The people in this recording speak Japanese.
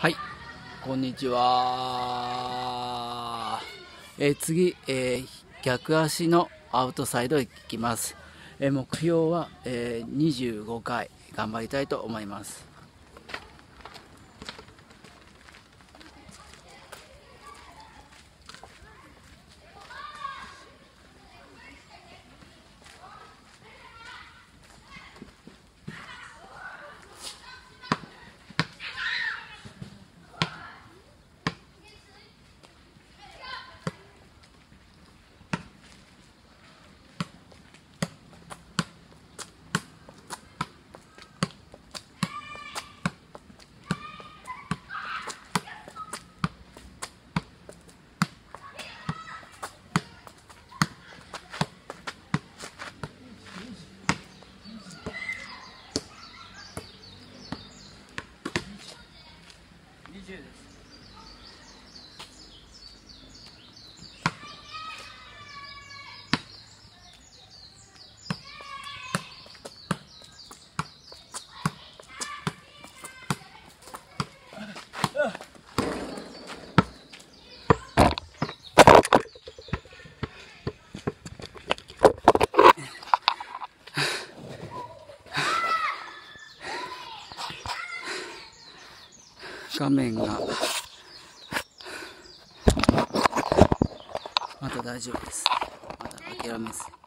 はい、こんにちは。えー次、えー逆足のアウトサイドへ行きます。えー目標は、えー25回頑張りたいと思います。do. 画面がまだ大丈夫です。まだ諦めず。